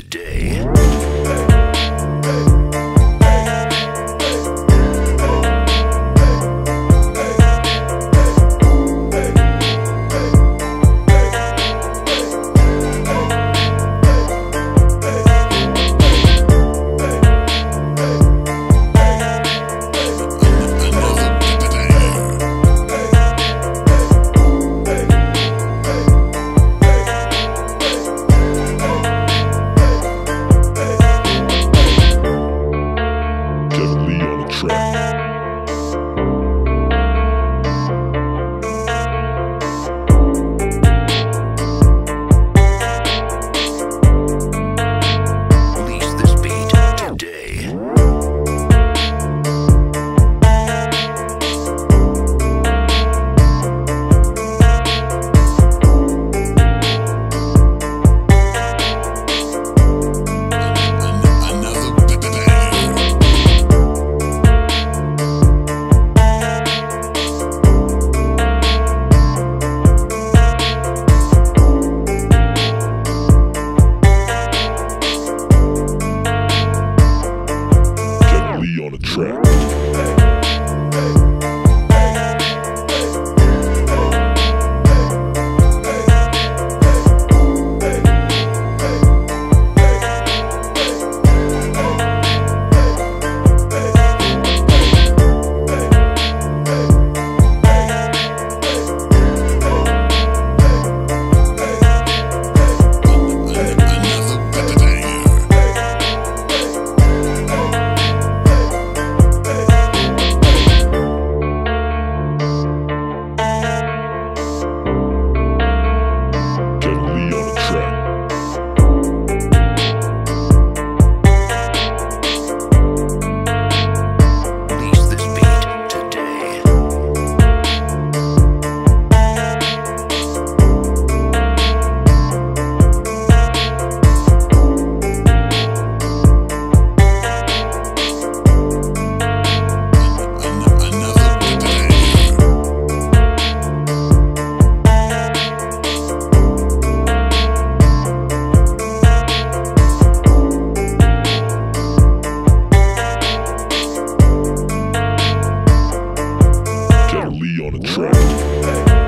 today. On the track. Hey.